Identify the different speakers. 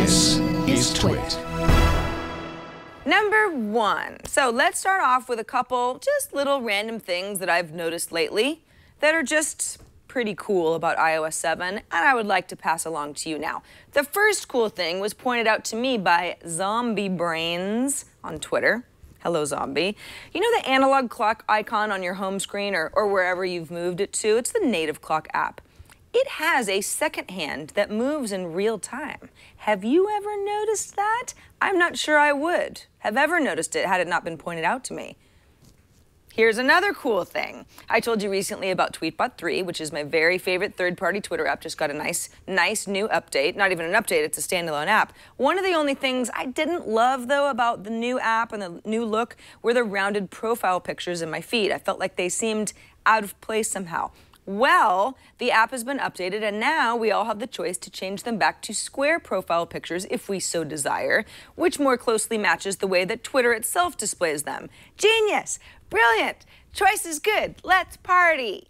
Speaker 1: This is Twit.
Speaker 2: Number one. So let's start off with a couple just little random things that I've noticed lately that are just pretty cool about iOS 7, and I would like to pass along to you now. The first cool thing was pointed out to me by Zombie Brains on Twitter. Hello, Zombie. You know the analog clock icon on your home screen or, or wherever you've moved it to? It's the Native Clock app. It has a second hand that moves in real time. Have you ever noticed that? I'm not sure I would have ever noticed it had it not been pointed out to me. Here's another cool thing. I told you recently about Tweetbot 3, which is my very favorite third-party Twitter app. Just got a nice, nice new update. Not even an update, it's a standalone app. One of the only things I didn't love, though, about the new app and the new look were the rounded profile pictures in my feed. I felt like they seemed out of place somehow. Well, the app has been updated, and now we all have the choice to change them back to square profile pictures if we so desire, which more closely matches the way that Twitter itself displays them. Genius! Brilliant! Choice is good. Let's party!